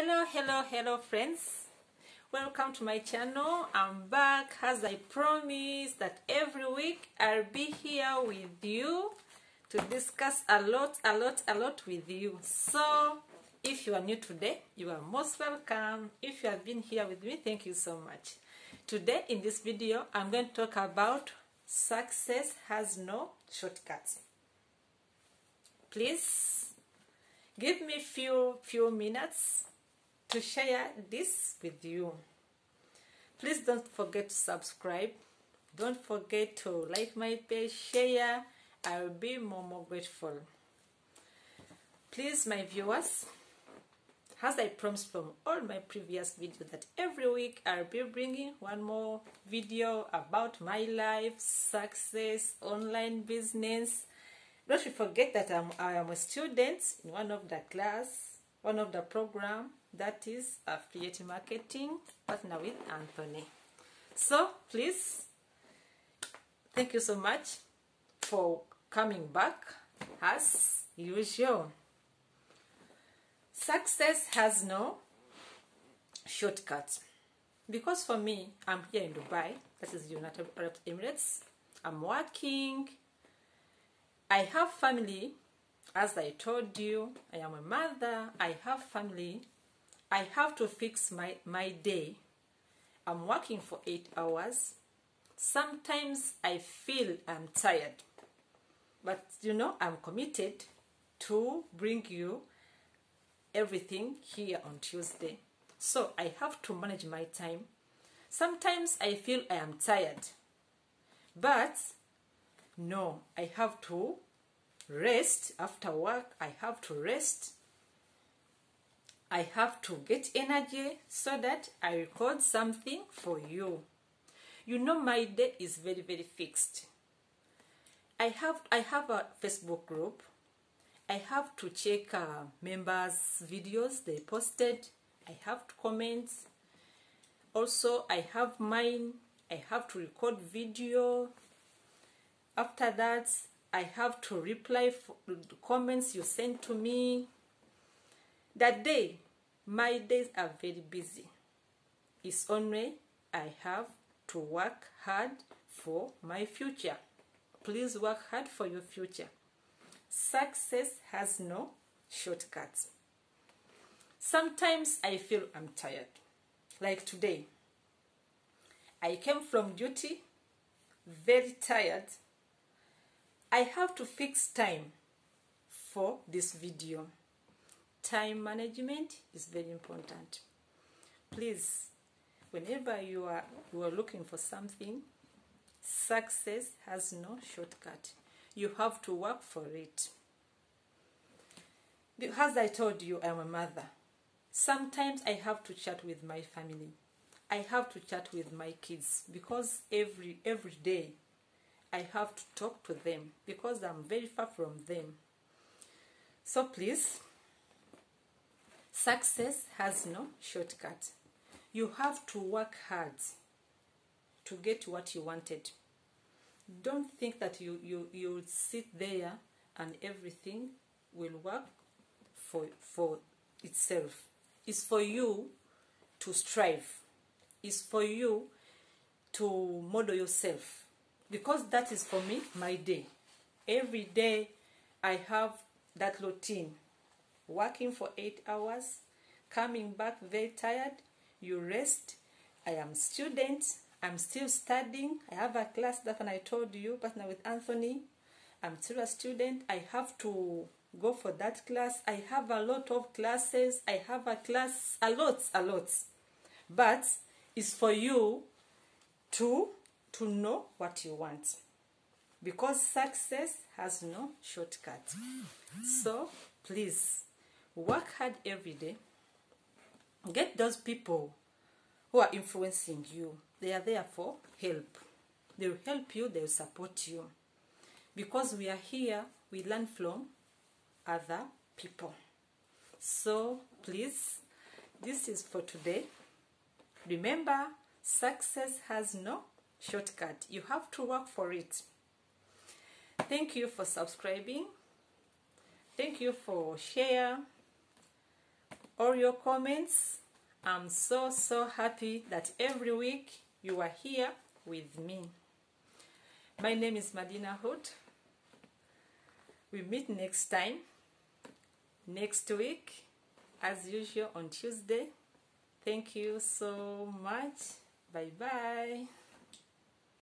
hello hello hello friends. Welcome to my channel. I'm back. As i promised that every week i'll be here with you to discuss a lot a lot a lot with you. So if you are new today you are most welcome. If you have been here with me thank you so much. Today in this video i'm going to talk about success has no shortcuts. Please give me few few minutes to share this with you. Please don't forget to subscribe. Don't forget to like my page share. I will be more more grateful. Please my viewers as I promised from all my previous videos that every week I'll be bringing one more video about my life, success, online business. Don't forget that I'm, I am a student in one of the class, one of the program that is affiliate marketing partner with Anthony. So please, thank you so much for coming back as usual. Success has no shortcuts. Because for me, I'm here in Dubai, that is the United Arab Emirates. I'm working. I have family. As I told you, I am a mother. I have family. I have to fix my, my day. I'm working for eight hours. Sometimes I feel I'm tired. But you know, I'm committed to bring you everything here on Tuesday. So I have to manage my time. Sometimes I feel I am tired. But no, I have to rest after work. I have to rest. I have to get energy so that I record something for you. You know my day is very very fixed. I have I have a Facebook group I have to check uh, members' videos they posted. I have to comment. Also, I have mine. I have to record video. After that, I have to reply for the comments you sent to me. That day, my days are very busy. It's only I have to work hard for my future. Please work hard for your future. Success has no shortcuts. Sometimes I feel I'm tired. Like today, I came from duty very tired. I have to fix time for this video. Time management is very important. Please, whenever you are, you are looking for something, success has no shortcut you have to work for it. As I told you, I'm a mother. Sometimes I have to chat with my family. I have to chat with my kids because every every day I have to talk to them because I'm very far from them. So please, success has no shortcut. You have to work hard to get what you wanted don't think that you you you sit there and everything will work for for itself it's for you to strive it's for you to model yourself because that is for me my day every day i have that routine working for eight hours coming back very tired you rest i am student I'm still studying. I have a class that when I told you, partner with Anthony. I'm still a student. I have to go for that class. I have a lot of classes. I have a class, a lot, a lot. But it's for you to to know what you want. Because success has no shortcut. So please work hard every day. Get those people who are influencing you they are there for help. They will help you, they will support you. Because we are here, we learn from other people. So please, this is for today. Remember, success has no shortcut. You have to work for it. Thank you for subscribing. Thank you for share. all your comments. I'm so, so happy that every week you are here with me. My name is Madinah Hood. We meet next time, next week, as usual on Tuesday. Thank you so much. Bye bye.